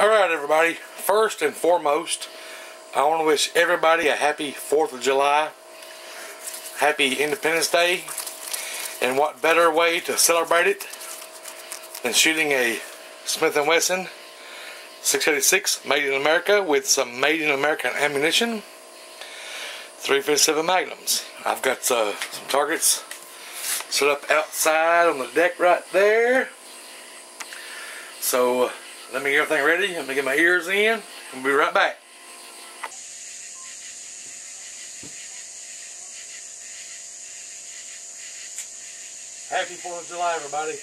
Alright everybody, first and foremost, I want to wish everybody a happy 4th of July, happy Independence Day, and what better way to celebrate it than shooting a Smith & Wesson 686 made in America with some made in America ammunition, 357 Magnums. I've got uh, some targets set up outside on the deck right there. So, uh, let me get everything ready. Let me get my ears in. We'll be right back. Happy 4th of July, everybody.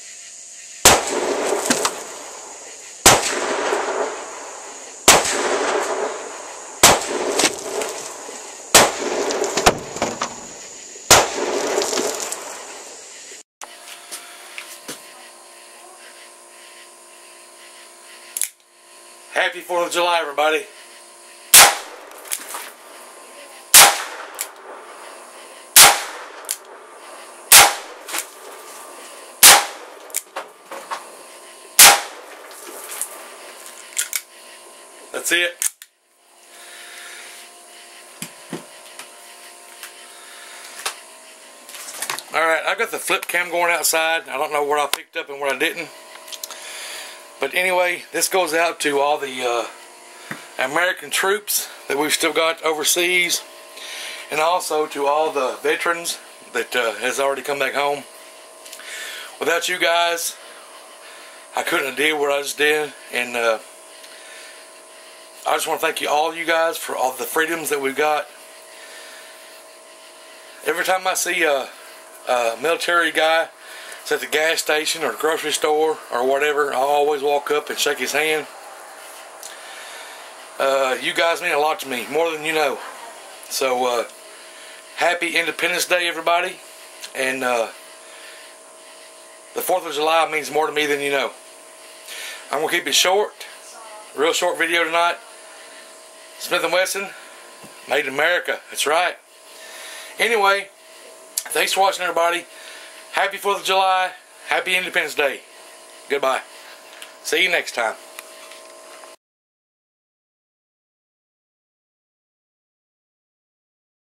Happy 4th of July, everybody. That's it. Alright, I've got the flip cam going outside. I don't know what I picked up and what I didn't. But anyway, this goes out to all the uh, American troops that we've still got overseas. And also to all the veterans that uh, has already come back home. Without you guys, I couldn't have did what I just did. And uh, I just want to thank you all you guys for all the freedoms that we've got. Every time I see a, a military guy at the gas station or the grocery store or whatever, I always walk up and shake his hand. Uh, you guys mean a lot to me, more than you know. So, uh, happy Independence Day, everybody. And uh, the 4th of July means more to me than you know. I'm going to keep it short. Real short video tonight. Smith & Wesson, made in America. That's right. Anyway, thanks for watching, everybody. Happy 4th of July. Happy Independence Day. Goodbye. See you next time.